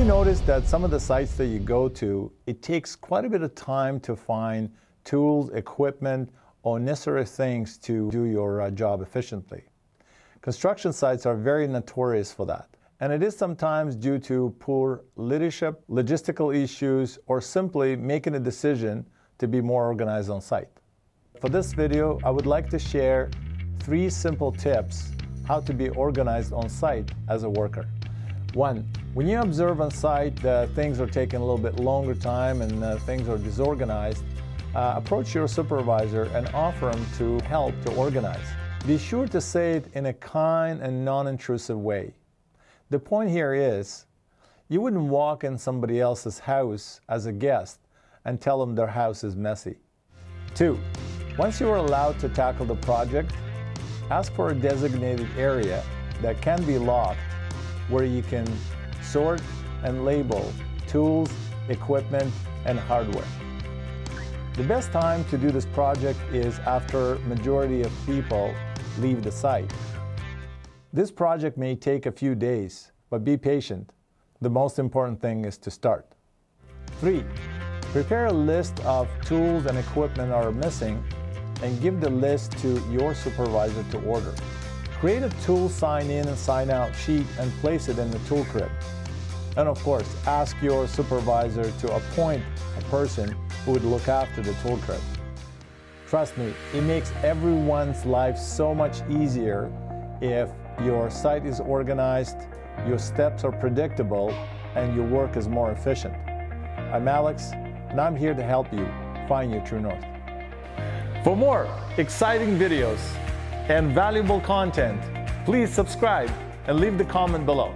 noticed that some of the sites that you go to, it takes quite a bit of time to find tools, equipment, or necessary things to do your uh, job efficiently. Construction sites are very notorious for that. And it is sometimes due to poor leadership, logistical issues, or simply making a decision to be more organized on site. For this video, I would like to share three simple tips how to be organized on site as a worker. One, when you observe on site that things are taking a little bit longer time and uh, things are disorganized, uh, approach your supervisor and offer them to help to organize. Be sure to say it in a kind and non-intrusive way. The point here is, you wouldn't walk in somebody else's house as a guest and tell them their house is messy. Two, once you are allowed to tackle the project, ask for a designated area that can be locked where you can sort and label tools, equipment, and hardware. The best time to do this project is after majority of people leave the site. This project may take a few days, but be patient. The most important thing is to start. Three, prepare a list of tools and equipment that are missing and give the list to your supervisor to order. Create a tool sign in and sign out sheet and place it in the tool crib. And of course, ask your supervisor to appoint a person who would look after the tool crib. Trust me, it makes everyone's life so much easier if your site is organized, your steps are predictable, and your work is more efficient. I'm Alex, and I'm here to help you find your true north. For more exciting videos and valuable content, please subscribe and leave the comment below.